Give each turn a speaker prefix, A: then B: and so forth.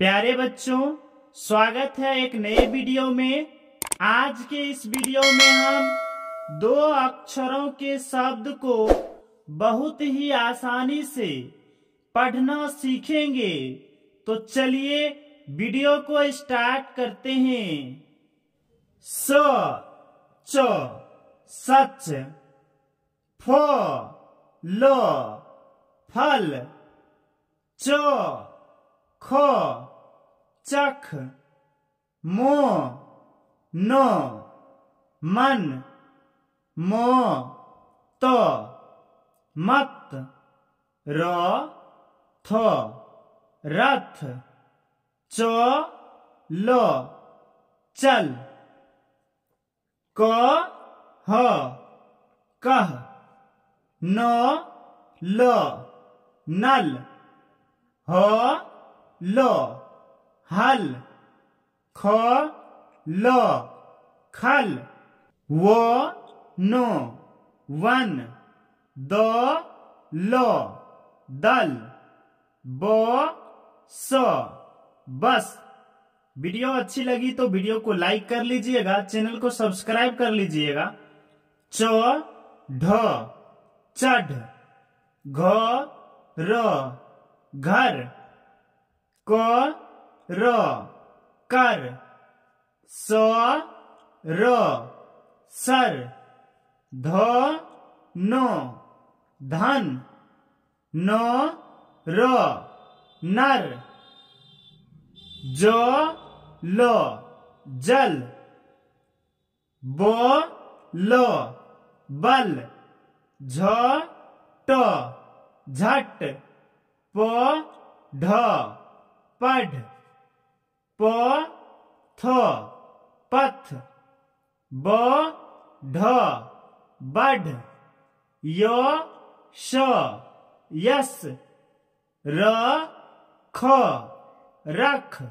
A: प्यारे बच्चों, स्वागत है एक नए वीडियो में। आज के इस वीडियो में हम दो अक्षरों के शब्द को बहुत ही आसानी से पढ़ना सीखेंगे। तो चलिए वीडियो को स्टार्ट करते हैं। स, च, सच, फ, ल, फल, च, ख। चख मो न मन मो त, मत, र, थ, रथ, च, ल, चल, क, ह, कह, न, ल, नल, ह, ल। हल, ख, ल, खल, वो, नो, वन, द, ल, दल, ब, स, बस। वीडियो अच्छी लगी तो वीडियो को लाइक कर लीजिएगा, चैनल को सब्सक्राइब कर लीजिएगा। च, ढ, चढ़, घ, र, घर, क र, कर, स, र, सर, ध, नो, धन, न, र, नर, ज, ल, जल, ब, ल, बल, झ, ट, झट, प, ढ, पढ़। प थ पथ ब ढ बढ़ य श यस र ख रख।